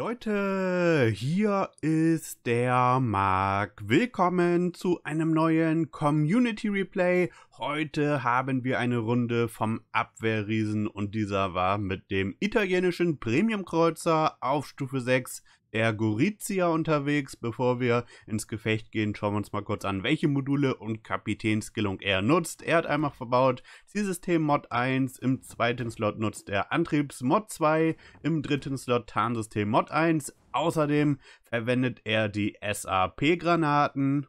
Leute, hier ist der Marc. Willkommen zu einem neuen Community Replay. Heute haben wir eine Runde vom Abwehrriesen und dieser war mit dem italienischen Premium-Kreuzer auf Stufe 6 der Gorizia unterwegs. Bevor wir ins Gefecht gehen, schauen wir uns mal kurz an, welche Module und Kapitänskillung er nutzt. Er hat einmal verbaut Zielsystem Mod 1, im zweiten Slot nutzt er Antriebs Mod 2, im dritten Slot Tarnsystem Mod 1. Außerdem verwendet er die SAP-Granaten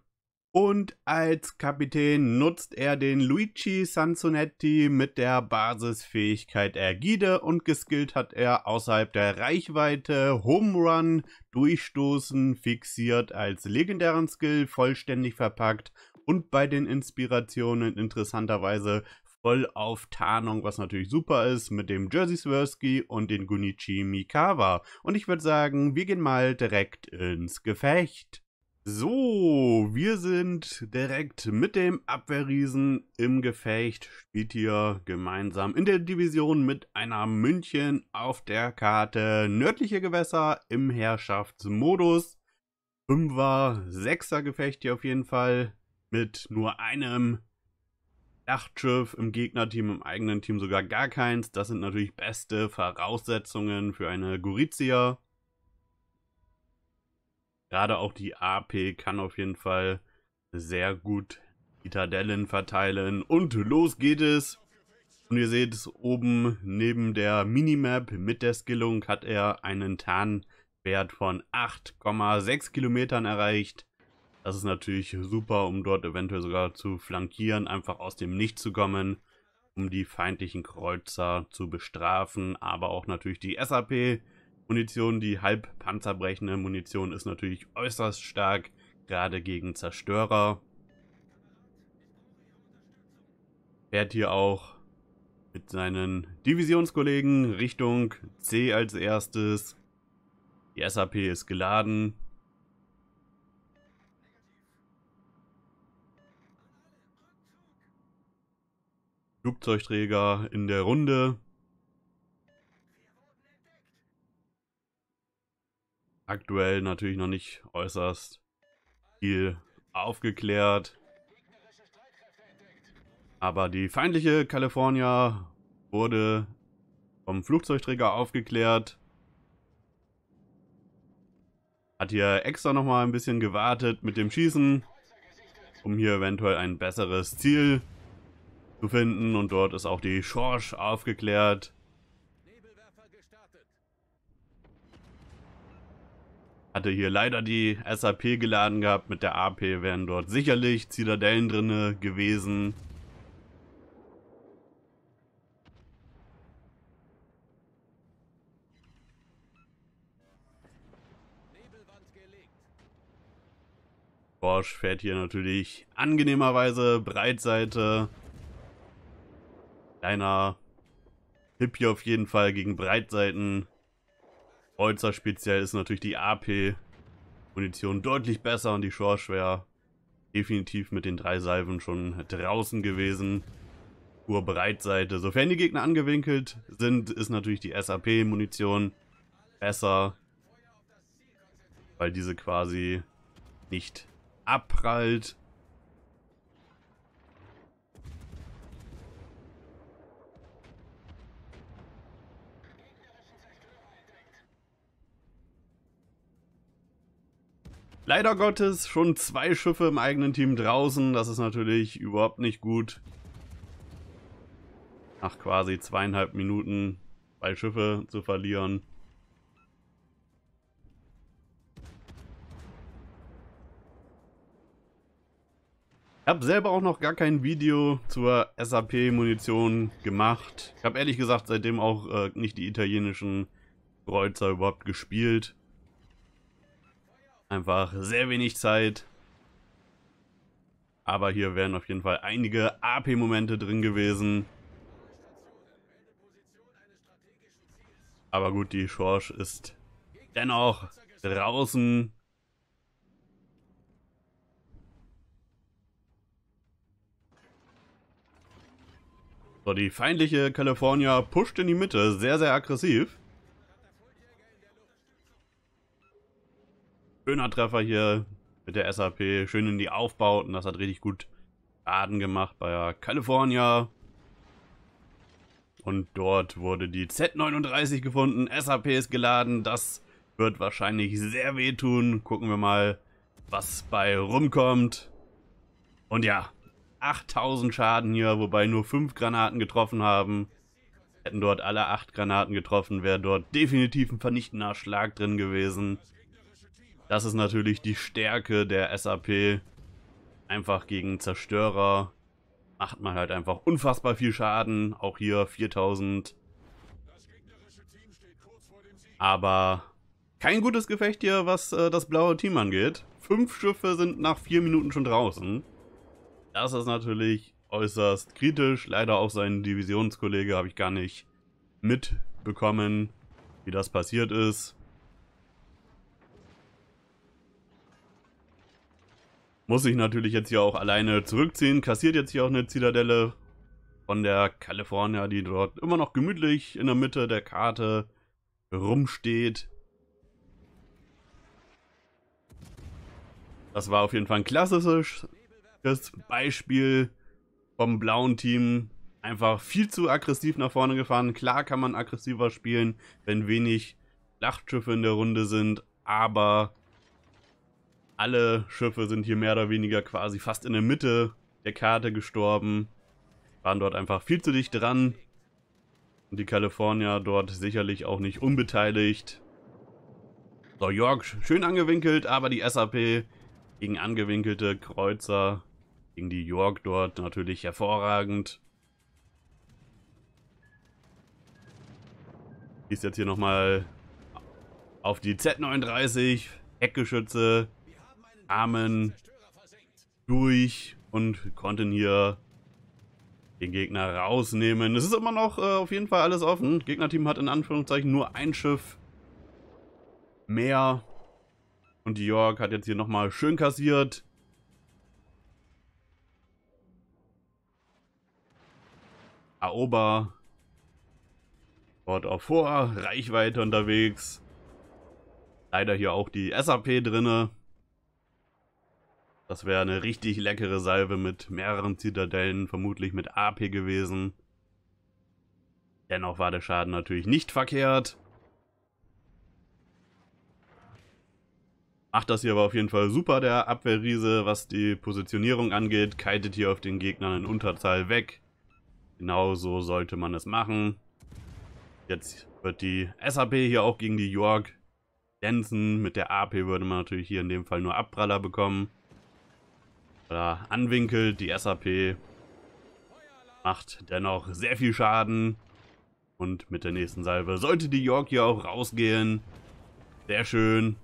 und als Kapitän nutzt er den Luigi Sansonetti mit der Basisfähigkeit Ergide und geskillt hat er außerhalb der Reichweite Home Run, Durchstoßen, fixiert als legendären Skill, vollständig verpackt und bei den Inspirationen interessanterweise voll auf Tarnung, was natürlich super ist, mit dem Jersey Swirsky und den Gunichi Mikawa. Und ich würde sagen, wir gehen mal direkt ins Gefecht. So, wir sind direkt mit dem Abwehrriesen im Gefecht. Spielt hier gemeinsam in der Division mit einer München auf der Karte nördliche Gewässer im Herrschaftsmodus. Fünfer, Sechser Gefecht hier auf jeden Fall mit nur einem Dachtschiff im Gegnerteam, im eigenen Team sogar gar keins. Das sind natürlich beste Voraussetzungen für eine Gorizia. Gerade auch die AP kann auf jeden Fall sehr gut Itadellen verteilen. Und los geht es. Und ihr seht es oben neben der Minimap mit der Skillung hat er einen Tarnwert von 8,6 Kilometern erreicht. Das ist natürlich super, um dort eventuell sogar zu flankieren, einfach aus dem Nichts zu kommen, um die feindlichen Kreuzer zu bestrafen, aber auch natürlich die SAP Munition, die halb panzerbrechende Munition ist natürlich äußerst stark, gerade gegen Zerstörer. Fährt hier auch mit seinen Divisionskollegen Richtung C als erstes. Die SAP ist geladen. Flugzeugträger in der Runde. Aktuell natürlich noch nicht äußerst viel aufgeklärt. Aber die feindliche California wurde vom Flugzeugträger aufgeklärt. Hat hier extra nochmal ein bisschen gewartet mit dem Schießen, um hier eventuell ein besseres Ziel zu finden. Und dort ist auch die Schorsch aufgeklärt. Hatte hier leider die SAP geladen gehabt. Mit der AP wären dort sicherlich Zitadellen drin gewesen. Bosch fährt hier natürlich angenehmerweise Breitseite. Kleiner Tipp hier auf jeden Fall gegen Breitseiten. Kreuzer speziell ist natürlich die AP-Munition deutlich besser und die Shore definitiv mit den drei Salven schon draußen gewesen. Pur Breitseite. Sofern die Gegner angewinkelt sind, ist natürlich die SAP-Munition besser, weil diese quasi nicht abprallt. Leider Gottes schon zwei Schiffe im eigenen Team draußen. Das ist natürlich überhaupt nicht gut. Nach quasi zweieinhalb Minuten zwei Schiffe zu verlieren. Ich habe selber auch noch gar kein Video zur SAP-Munition gemacht. Ich habe ehrlich gesagt seitdem auch äh, nicht die italienischen Kreuzer überhaupt gespielt. Einfach sehr wenig Zeit. Aber hier wären auf jeden Fall einige AP-Momente drin gewesen. Aber gut, die Schorsch ist dennoch draußen. So, die feindliche California pusht in die Mitte, sehr, sehr aggressiv. Schöner Treffer hier mit der SAP. Schön in die Aufbauten. Das hat richtig gut Schaden gemacht bei California. Und dort wurde die Z39 gefunden. SAP ist geladen. Das wird wahrscheinlich sehr wehtun. Gucken wir mal, was bei rumkommt. Und ja, 8000 Schaden hier, wobei nur 5 Granaten getroffen haben. Hätten dort alle 8 Granaten getroffen, wäre dort definitiv ein vernichtender Schlag drin gewesen. Das ist natürlich die Stärke der SAP. Einfach gegen Zerstörer macht man halt einfach unfassbar viel Schaden. Auch hier 4000. Aber kein gutes Gefecht hier, was äh, das blaue Team angeht. Fünf Schiffe sind nach vier Minuten schon draußen. Das ist natürlich äußerst kritisch. Leider auch sein Divisionskollege habe ich gar nicht mitbekommen, wie das passiert ist. Muss sich natürlich jetzt hier auch alleine zurückziehen. Kassiert jetzt hier auch eine Zitadelle von der California, die dort immer noch gemütlich in der Mitte der Karte rumsteht. Das war auf jeden Fall ein klassisches Beispiel vom blauen Team. Einfach viel zu aggressiv nach vorne gefahren. Klar kann man aggressiver spielen, wenn wenig Schlachtschiffe in der Runde sind, aber alle Schiffe sind hier mehr oder weniger quasi fast in der Mitte der Karte gestorben. Waren dort einfach viel zu dicht dran. Und die California dort sicherlich auch nicht unbeteiligt. So, York schön angewinkelt, aber die SAP gegen angewinkelte Kreuzer, gegen die York dort natürlich hervorragend. Ist jetzt hier nochmal auf die Z39, Heckgeschütze, Armen durch und konnten hier den Gegner rausnehmen. Es ist immer noch äh, auf jeden Fall alles offen. Gegnerteam hat in Anführungszeichen nur ein Schiff mehr. Und die York hat jetzt hier nochmal schön kassiert. Aoba dort auf vor Reichweite unterwegs. Leider hier auch die SAP drinne. Das wäre eine richtig leckere Salve mit mehreren Zitadellen, vermutlich mit AP gewesen. Dennoch war der Schaden natürlich nicht verkehrt. Macht das hier aber auf jeden Fall super, der Abwehrriese, was die Positionierung angeht. Kitet hier auf den Gegnern in Unterzahl weg. Genauso sollte man es machen. Jetzt wird die SAP hier auch gegen die York dänzen. Mit der AP würde man natürlich hier in dem Fall nur Abpraller bekommen oder anwinkelt. Die SAP macht dennoch sehr viel Schaden. Und mit der nächsten Salve sollte die York hier auch rausgehen. Sehr schön.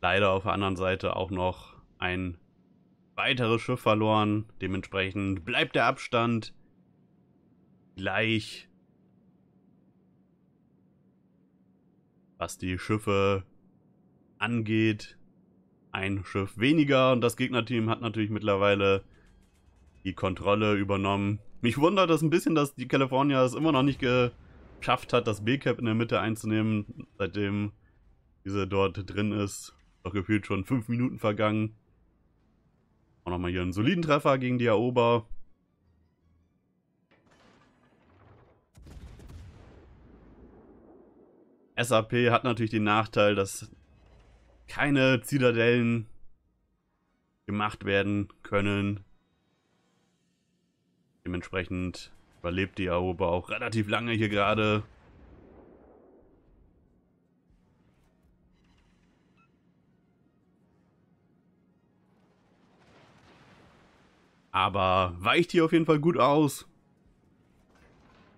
Leider auf der anderen Seite auch noch ein weiteres Schiff verloren. Dementsprechend bleibt der Abstand gleich. Was die Schiffe angeht. Ein Schiff weniger und das Gegnerteam hat natürlich mittlerweile die Kontrolle übernommen. Mich wundert es ein bisschen, dass die California es immer noch nicht geschafft hat, das B-Cap in der Mitte einzunehmen, seitdem diese dort drin ist. Doch gefühlt schon fünf Minuten vergangen. Auch nochmal hier einen soliden Treffer gegen die Erober. SAP hat natürlich den Nachteil, dass keine Zitadellen gemacht werden können. Dementsprechend überlebt die Aoba auch relativ lange hier gerade. Aber weicht hier auf jeden Fall gut aus.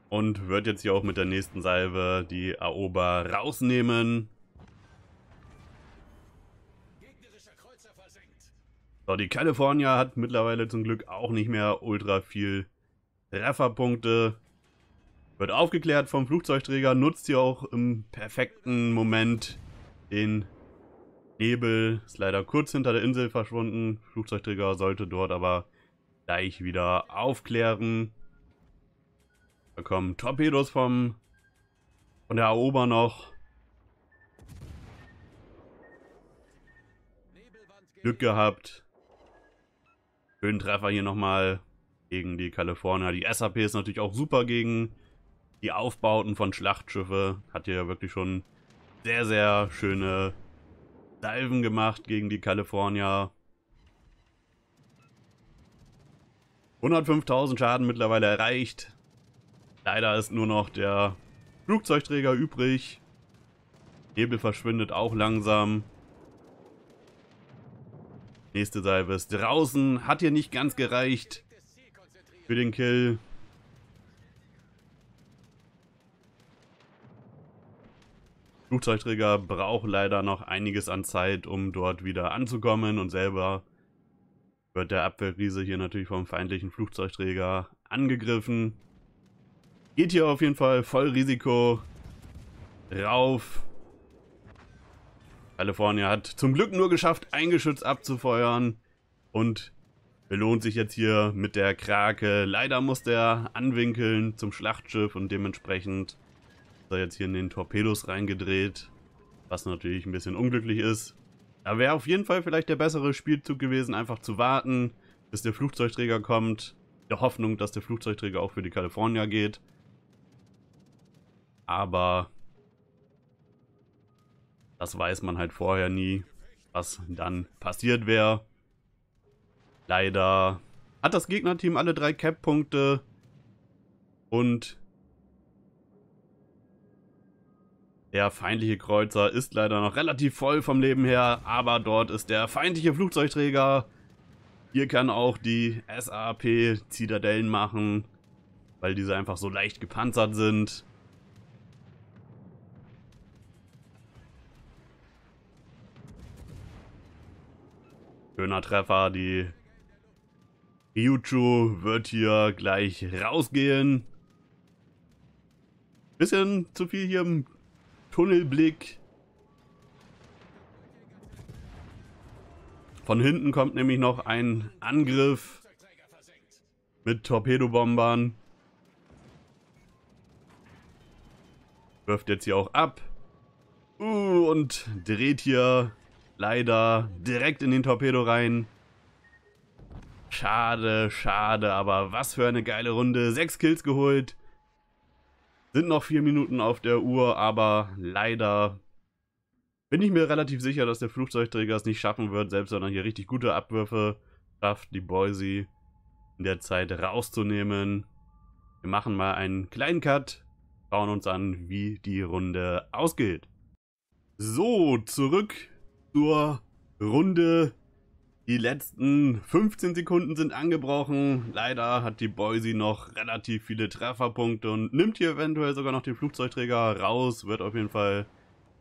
Und wird jetzt hier auch mit der nächsten Salve die Aoba rausnehmen. So, die California hat mittlerweile zum Glück auch nicht mehr ultra viel Trefferpunkte. Wird aufgeklärt vom Flugzeugträger, nutzt hier auch im perfekten Moment den Nebel. Ist leider kurz hinter der Insel verschwunden. Flugzeugträger sollte dort aber gleich wieder aufklären. Da kommen Torpedos vom Und der Erober noch. Glück gehabt. Schönen Treffer hier nochmal gegen die California. Die SAP ist natürlich auch super gegen die Aufbauten von Schlachtschiffe. Hat hier wirklich schon sehr, sehr schöne Salven gemacht gegen die California. 105.000 Schaden mittlerweile erreicht. Leider ist nur noch der Flugzeugträger übrig. Nebel verschwindet auch langsam. Nächste Salve ist draußen. Hat hier nicht ganz gereicht für den Kill. Flugzeugträger braucht leider noch einiges an Zeit, um dort wieder anzukommen und selber wird der Abwehrriese hier natürlich vom feindlichen Flugzeugträger angegriffen. Geht hier auf jeden Fall voll Risiko rauf. California hat zum Glück nur geschafft, ein Geschütz abzufeuern und belohnt sich jetzt hier mit der Krake. Leider muss der anwinkeln zum Schlachtschiff und dementsprechend ist er jetzt hier in den Torpedos reingedreht, was natürlich ein bisschen unglücklich ist. Da wäre auf jeden Fall vielleicht der bessere Spielzug gewesen, einfach zu warten, bis der Flugzeugträger kommt. Der Hoffnung, dass der Flugzeugträger auch für die California geht. Aber das weiß man halt vorher nie, was dann passiert wäre. Leider hat das Gegnerteam alle drei Cap-Punkte und der feindliche Kreuzer ist leider noch relativ voll vom Leben her, aber dort ist der feindliche Flugzeugträger. Hier kann auch die SAP Zitadellen machen, weil diese einfach so leicht gepanzert sind. Schöner Treffer, die Ryuchu wird hier gleich rausgehen. Bisschen zu viel hier im Tunnelblick. Von hinten kommt nämlich noch ein Angriff mit Torpedobombern. Wirft jetzt hier auch ab. Uh, und dreht hier Leider direkt in den Torpedo rein. Schade, schade, aber was für eine geile Runde. Sechs Kills geholt. Sind noch vier Minuten auf der Uhr, aber leider bin ich mir relativ sicher, dass der Flugzeugträger es nicht schaffen wird, selbst wenn er hier richtig gute Abwürfe schafft, die Boise in der Zeit rauszunehmen. Wir machen mal einen kleinen Cut, schauen uns an, wie die Runde ausgeht. So, zurück zur Runde. Die letzten 15 Sekunden sind angebrochen. Leider hat die Boise noch relativ viele Trefferpunkte und nimmt hier eventuell sogar noch den Flugzeugträger raus. Wird auf jeden Fall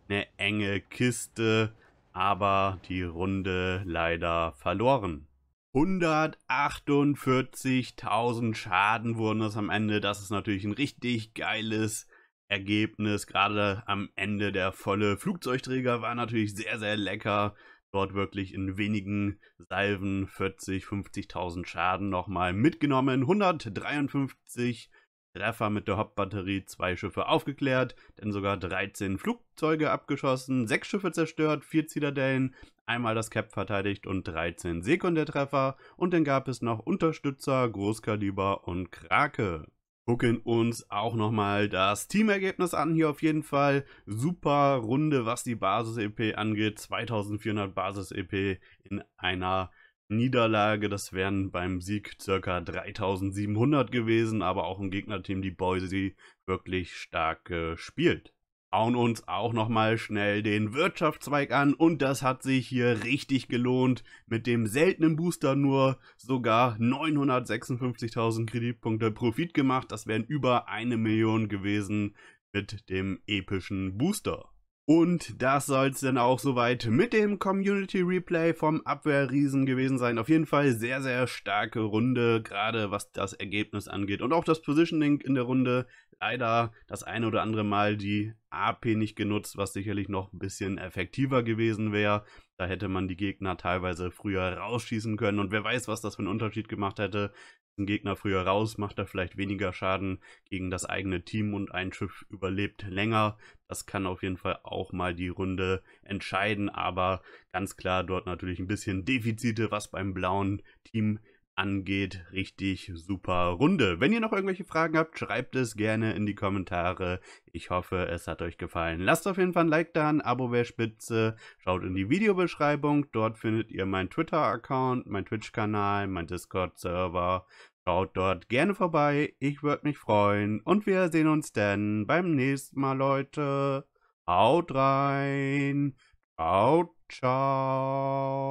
eine enge Kiste, aber die Runde leider verloren. 148.000 Schaden wurden es am Ende. Das ist natürlich ein richtig geiles Ergebnis. Gerade am Ende der volle Flugzeugträger war natürlich sehr, sehr lecker. Dort wirklich in wenigen Salven 40, 50.000 Schaden nochmal mitgenommen. 153 Treffer mit der Hauptbatterie, zwei Schiffe aufgeklärt, dann sogar 13 Flugzeuge abgeschossen, sechs Schiffe zerstört, vier Zitadellen, einmal das Cap verteidigt und 13 Sekundärtreffer. Und dann gab es noch Unterstützer, Großkaliber und Krake gucken uns auch nochmal das Teamergebnis an. Hier auf jeden Fall super Runde, was die Basis-EP angeht. 2400 Basis-EP in einer Niederlage. Das wären beim Sieg circa 3700 gewesen, aber auch im Gegnerteam die Boise wirklich stark gespielt schauen uns auch nochmal schnell den Wirtschaftszweig an und das hat sich hier richtig gelohnt. Mit dem seltenen Booster nur sogar 956.000 Kreditpunkte Profit gemacht. Das wären über eine Million gewesen mit dem epischen Booster. Und das soll es dann auch soweit mit dem Community Replay vom Abwehrriesen gewesen sein. Auf jeden Fall sehr, sehr starke Runde, gerade was das Ergebnis angeht. Und auch das Positioning in der Runde. Leider das eine oder andere Mal die AP nicht genutzt, was sicherlich noch ein bisschen effektiver gewesen wäre. Da hätte man die Gegner teilweise früher rausschießen können. Und wer weiß, was das für einen Unterschied gemacht hätte, Gegner früher raus, macht er vielleicht weniger Schaden gegen das eigene Team und ein Schiff überlebt länger. Das kann auf jeden Fall auch mal die Runde entscheiden, aber ganz klar dort natürlich ein bisschen Defizite, was beim blauen Team angeht. Richtig super Runde. Wenn ihr noch irgendwelche Fragen habt, schreibt es gerne in die Kommentare. Ich hoffe, es hat euch gefallen. Lasst auf jeden Fall ein Like da, ein Abo wäre spitze. Schaut in die Videobeschreibung. Dort findet ihr meinen Twitter-Account, meinen Twitch-Kanal, meinen Discord-Server. Schaut dort gerne vorbei. Ich würde mich freuen. Und wir sehen uns dann beim nächsten Mal, Leute. Haut rein. Ciao, ciao.